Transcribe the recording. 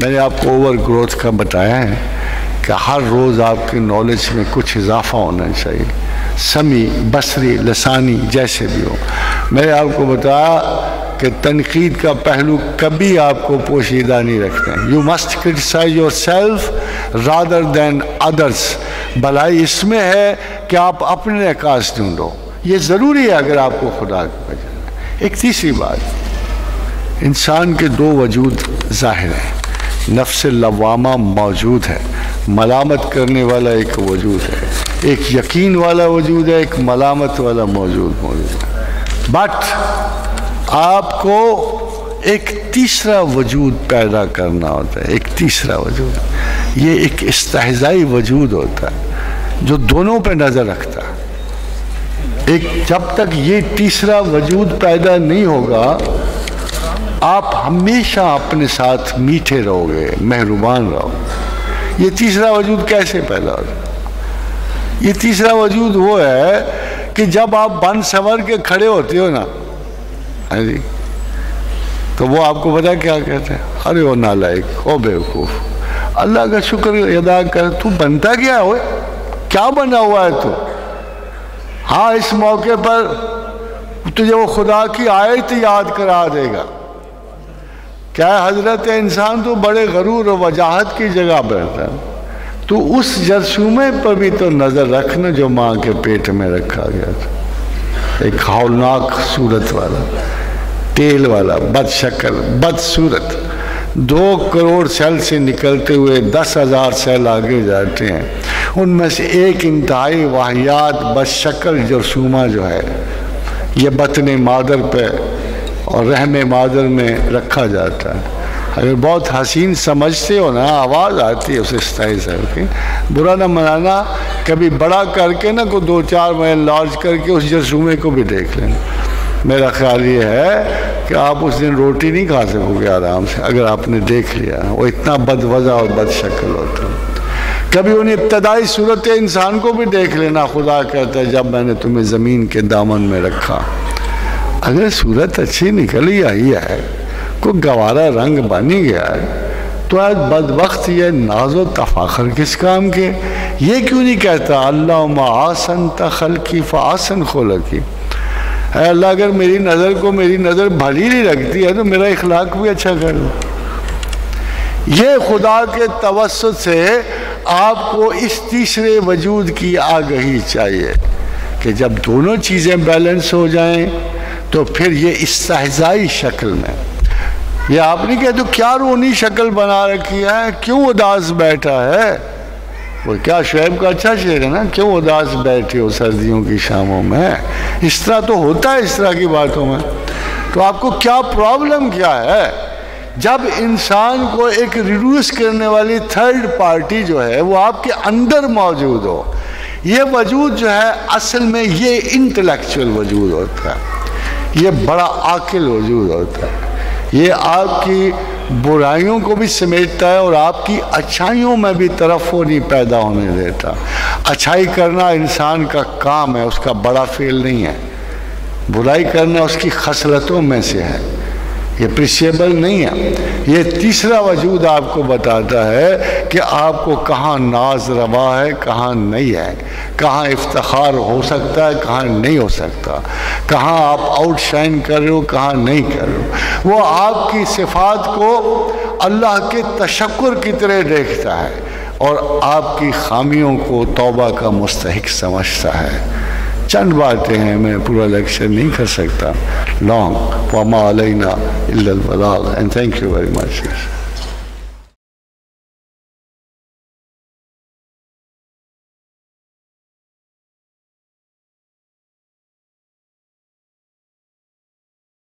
मैंने आपको over growth का बताया है कि हर रोज़ आपके नॉलेज में कुछ इजाफा होना चाहिए। समी, बसरी, लसानी जैसे भी हो। मैंने आपको बताया कि तनकीद का पहलू कभी आपको पोशीदा नहीं रखते हैं। You must criticise yourself rather than others भलाई इसमें है कि आप अपने अकाश ढूंढो। ये ज़रूरी है अगर आपको खुदा एक तीसरी बात। इंसान के दो वजूद ज़ाहिर हैं। नफ्स लवामा मौजूद है। मलामत करने वाला एक वजूद है। एक यकीन वाला वजूद है, एक मलामत वाला मौजूद मौजूद है। बट आपको एक तीसरा वजूद पैदा करना होता है। एक तीसरा वजूद। ये एक इस्तेजाई वजूद होता है, जो दोनों पर नज़र रखता है। एक जब तक ये तीसरा वजूद पैदा नहीं होगा आप हमेशा अपने साथ मीठे रहोगे, मेहरबान रहो। ये तीसरा वजूद कैसे पैदा हो? ये तीसरा वजूद वो है कि जब आप बन संवर के खड़े होते हो ना हाँ जी तो वो आपको पता क्या कहते हैं? अरे वो नालायक, ओ बेवकूफ़, अल्लाह का शुक्र अदा कर, तू बनता क्या हो? क्या बना हुआ है तू? हाँ इस मौके पर तुझे वो खुदा की आयत याद करा देगा। क्या हज़रत इंसान तो बड़े गरूर और वजाहत की जगह बैठता है? तो उस जरसूमे पर भी तो नज़र रखना जो माँ के पेट में रखा गया था। एक हौलनाक सूरत वाला, तेल वाला बद शक्ल बद सूरत दो करोड़ सेल से निकलते हुए दस हज़ार सेल आगे जाते हैं। उनमें से एक इंतहाई वाहियात, बदशक्ल जरसूमा जो है, ये बतन मादर पे और रहम मादर में रखा जाता है। अगर बहुत हसीन समझते हो ना, आवाज़ आती है उसे स्थायी सर की बुरा ना मनाना, कभी बड़ा करके ना को दो चार महीने लॉन्च करके उस जरसूमे को भी देख लेना। मेरा ख्याल ये है कि आप उस दिन रोटी नहीं खा सकोगे आराम से, अगर आपने देख लिया। वो इतना बदवजा और बदशक्ल होता है। कभी उन इब्तदाई सूरत इंसान को भी देख लेना। खुदा कहता है, जब मैंने तुम्हें ज़मीन के दामन में रखा अगर सूरत अच्छी निकली आई है, कोई गवारा रंग बनी गया है तो आज बद वक्त ये नाजो तफाखर किस काम के? ये क्यों नहीं कहता अल्लाह आसन तखल की फ़ासन खोल की अल्लाह, अगर मेरी नज़र को मेरी नज़र भली नहीं रखती है तो मेरा इखलाक भी अच्छा कर दो। ये खुदा के तवसत से आपको इस तीसरे वजूद की आगही चाहिए कि जब दोनों चीज़ें बैलेंस हो जाएँ तो फिर ये इस्तेजाई शक्ल में। ये आप नहीं कहते तो क्या रोनी शक्ल बना रखी है? क्यों उदास बैठा है? वो क्या शुएब का अच्छा शेर है ना? क्यों उदास बैठे हो सर्दियों की शामों में? इस तरह तो होता है इस तरह की बातों में। तो आपको क्या प्रॉब्लम क्या है? जब इंसान को एक रिड्यूस करने वाली थर्ड पार्टी जो है, वो आपके अंदर मौजूद हो, ये वजूद जो है, असल में ये इंटेलेक्चुअल वजूद होता है। ये बड़ा आकिल वजूद होता है। ये आपकी बुराइयों को भी समेटता है और आपकी अच्छाइयों में भी तरफ़ नहीं पैदा होने देता अच्छाई करना इंसान का काम है, उसका बड़ा फेल नहीं है। बुराई करना उसकी खसलतों में से है। ये प्रिशियबल नहीं है। ये तीसरा वजूद आपको बताता है कि आपको कहाँ नाज रवा है, कहाँ नहीं है। कहाँ इफ्तार हो सकता है, कहाँ नहीं हो सकता। कहाँ आप आउटशाइन कर रहे हो, कहाँ नहीं कर रहे हो। वो आपकी सिफात को अल्लाह के तशक्र की तरह देखता है और आपकी खामियों को तौबा का मुस्तक समझता है। चंद बातें हैं, मैं पूरा लेक्चर नहीं कर सकता। लॉन्ग वामा अलैना बलाग and thank you very much